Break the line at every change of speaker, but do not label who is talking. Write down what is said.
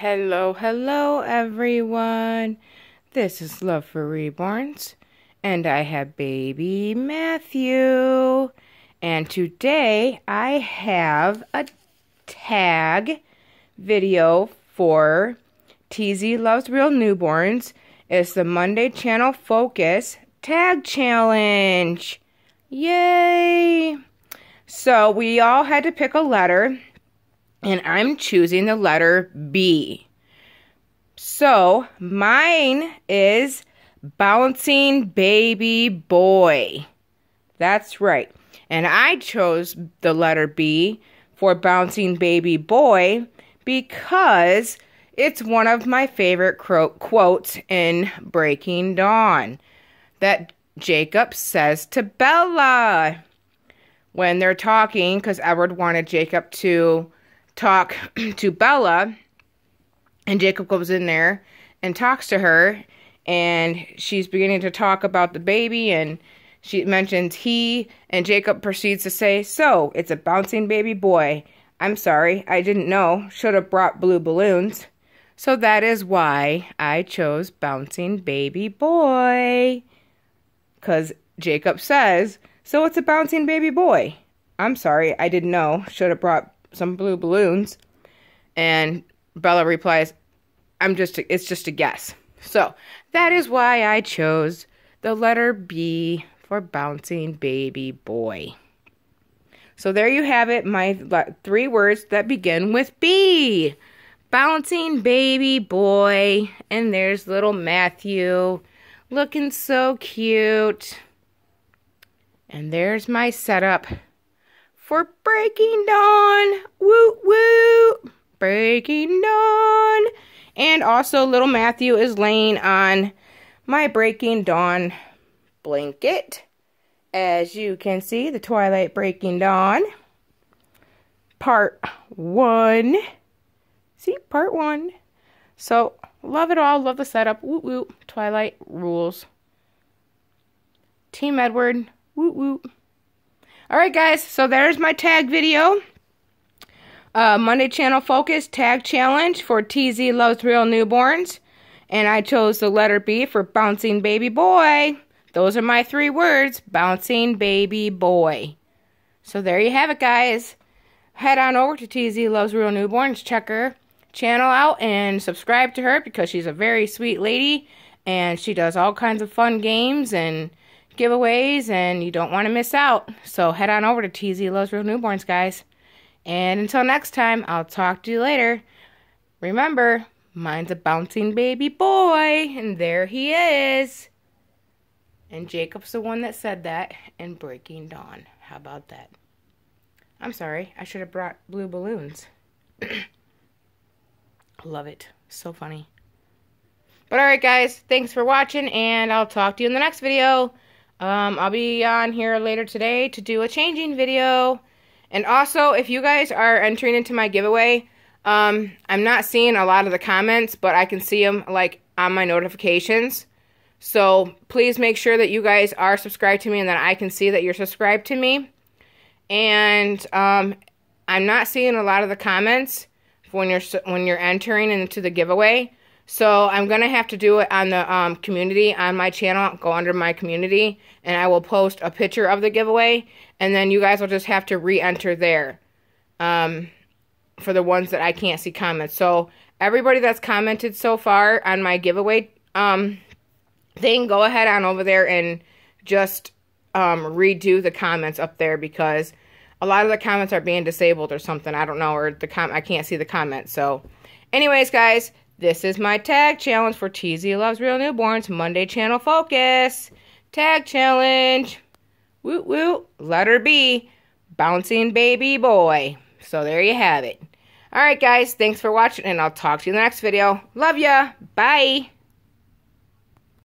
Hello, hello, everyone. This is Love for Reborns, and I have baby Matthew. And today I have a tag video for TZ Loves Real Newborns. It's the Monday Channel Focus Tag Challenge. Yay! So we all had to pick a letter and I'm choosing the letter B. So mine is Bouncing Baby Boy. That's right. And I chose the letter B for Bouncing Baby Boy because it's one of my favorite quotes in Breaking Dawn that Jacob says to Bella when they're talking because Edward wanted Jacob to talk to Bella, and Jacob goes in there and talks to her, and she's beginning to talk about the baby, and she mentions he, and Jacob proceeds to say, So, it's a bouncing baby boy. I'm sorry, I didn't know. Should have brought blue balloons. So that is why I chose Bouncing Baby Boy. Because Jacob says, So it's a bouncing baby boy. I'm sorry, I didn't know. Should have brought some blue balloons. And Bella replies, I'm just, a, it's just a guess. So that is why I chose the letter B for bouncing baby boy. So there you have it, my three words that begin with B. Bouncing baby boy. And there's little Matthew looking so cute. And there's my setup for Breaking Dawn. Woo woo. Breaking Dawn. And also, little Matthew is laying on my Breaking Dawn blanket. As you can see, the Twilight Breaking Dawn. Part 1. See, part 1. So, love it all. Love the setup. Woot woot. Twilight rules. Team Edward. Woot woot. Alright guys, so there's my tag video. Uh, Monday Channel Focus Tag Challenge for TZ Loves Real Newborns. And I chose the letter B for Bouncing Baby Boy. Those are my three words, Bouncing Baby Boy. So there you have it, guys. Head on over to TZ Loves Real Newborns. Check her channel out and subscribe to her because she's a very sweet lady. And she does all kinds of fun games and giveaways and you don't want to miss out. So head on over to TZ Loves Real Newborns, guys. And until next time, I'll talk to you later. Remember, mine's a bouncing baby boy, and there he is. And Jacob's the one that said that in Breaking Dawn. How about that? I'm sorry, I should have brought blue balloons. Love it. So funny. But alright guys, thanks for watching, and I'll talk to you in the next video. Um, I'll be on here later today to do a changing video. And also, if you guys are entering into my giveaway, um, I'm not seeing a lot of the comments, but I can see them, like, on my notifications. So, please make sure that you guys are subscribed to me and that I can see that you're subscribed to me. And, um, I'm not seeing a lot of the comments when you're, when you're entering into the giveaway. So I'm going to have to do it on the um, community on my channel. Go under my community and I will post a picture of the giveaway. And then you guys will just have to re-enter there um, for the ones that I can't see comments. So everybody that's commented so far on my giveaway um, thing, go ahead on over there and just um, redo the comments up there because a lot of the comments are being disabled or something. I don't know, or the com I can't see the comments. So anyways, guys, this is my tag challenge for TZ Loves Real Newborns Monday Channel Focus. Tag challenge. Woot woot. Letter B. Bouncing Baby Boy. So there you have it. Alright guys, thanks for watching and I'll talk to you in the next video. Love ya. Bye.